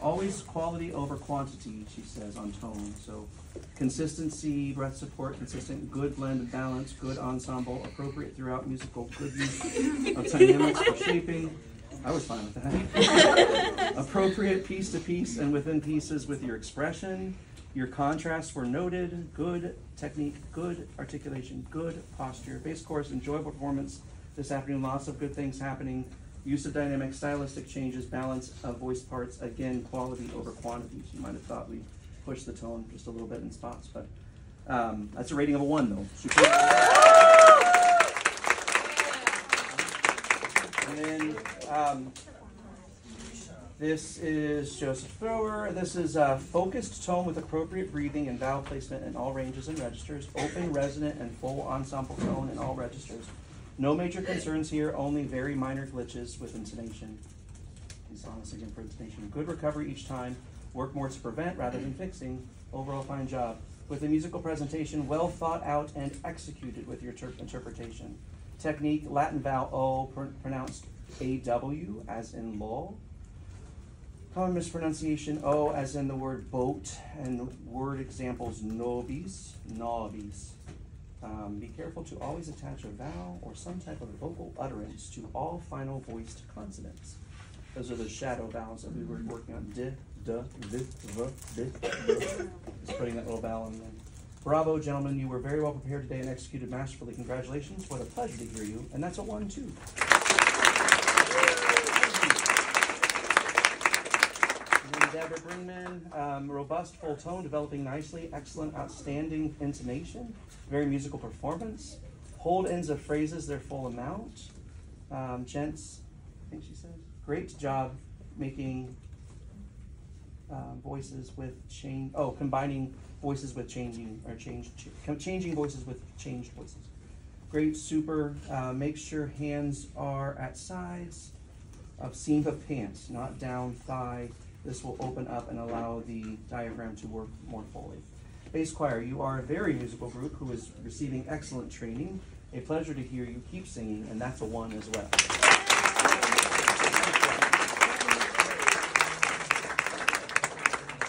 Always quality over quantity, she says on tone. So consistency, breath support, consistent, good blend of balance, good ensemble, appropriate throughout musical, good use of dynamics for shaping. I was fine with that. appropriate piece to piece and within pieces with your expression. Your contrasts were noted. Good technique, good articulation, good posture. Bass chorus, enjoyable performance this afternoon. Lots of good things happening. Use of dynamic stylistic changes, balance of voice parts, again, quality over quantity. You might have thought we pushed the tone just a little bit in spots, but um, that's a rating of a one though. Super. And then um, this is Joseph Thrower. This is a focused tone with appropriate breathing and vowel placement in all ranges and registers. Open, resonant, and full ensemble tone in all registers. No major concerns here, only very minor glitches with intonation. He's on again for intonation. Good recovery each time. Work more to prevent rather than fixing. Overall fine job. With the musical presentation, well thought out and executed with your ter- interpretation. Technique, Latin vowel O, pr- pronounced A-W, as in lull. Common mispronunciation, O, as in the word boat, and word examples, nobis, nobis. Um, be careful to always attach a vowel or some type of vocal utterance to all final voiced consonants. Those are the shadow vowels that we were working on. Di, duh, vi, v, di, v. Just putting that little vowel in there. Bravo, gentlemen. You were very well prepared today and executed masterfully. Congratulations. What a pleasure to hear you. And that's a one, two. And then Deborah Greenman, um, robust full tone, developing nicely, excellent, outstanding intonation, very musical performance. Hold ends of phrases their full amount. Um, gents, I think she said, great job making um, voices with change. Oh, combining voices with changing or change, ch- changing voices with changed voices. Great, super. Uh, make sure hands are at sides of seam of pants, not down thigh. This will open up and allow the diaphragm to work more fully. Bass choir, you are a very musical group who is receiving excellent training. A pleasure to hear you keep singing, and that's a one as well.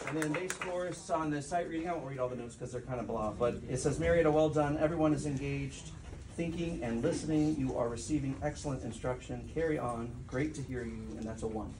And then bass chorus on the sight reading, I won't read all the notes because they're kind of blah, but it says, Marietta, well done. Everyone is engaged, thinking and listening. You are receiving excellent instruction. Carry on. Great to hear you, and that's a one.